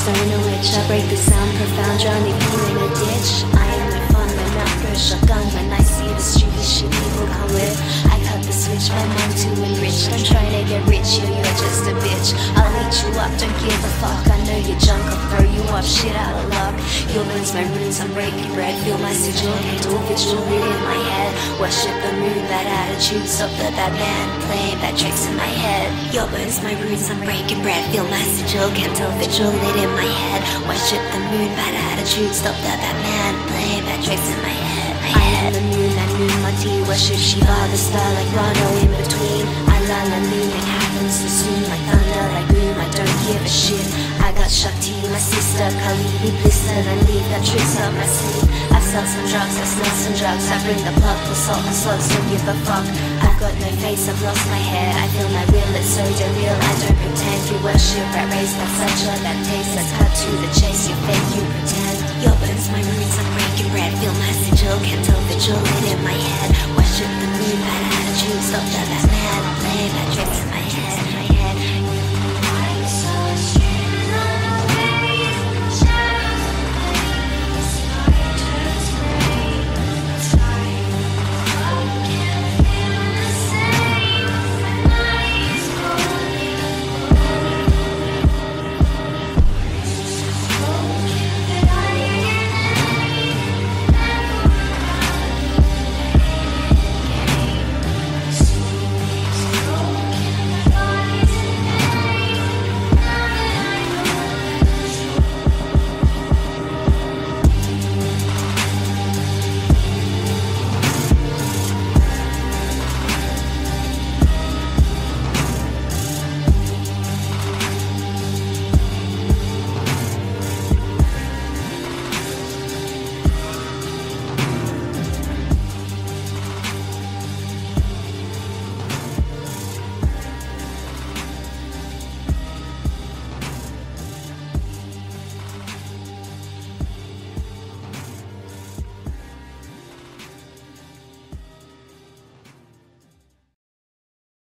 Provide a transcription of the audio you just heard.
the stone which I break the sound profound, drowning you in a ditch. I am the fun, my mouth grows shotgun when I see the stupid shit people come with. I cut the switch, my mind to enrich. Don't try to get rich, you, you're just a bitch. I'll eat you up, don't give a fuck. I know you're junk, I'll throw you off, shit out of luck. Bones, my roots, I'm breaking bread. Feel my sigil, visual lit in my head. Worship the moon, bad attitude, stop the bad man playing bad tricks in my head. Your bones, my roots, I'm breaking bread. Feel my sigil, can't tell vigil lit in my head. Worship the moon, bad attitude, stop the bad man playing bad tricks in my head. My I am the moon, I moon my tea. Worship Shiva, the star like Rano in between. I la la leaning my sister, Kali, be blistered and leave that tricks up my sleeve. I've sold some drugs, I smell some drugs. I bring the plug for salt and slugs, don't give a fuck. I've got no face, I've lost my hair. I feel my real, it's so real. I don't pretend. You worship that race, that a that taste. Let's cut to the chase. You fake, you pretend. Your bones, my roots, I'm breaking bread. Feel my sigil, can't tell vigil lit in my head.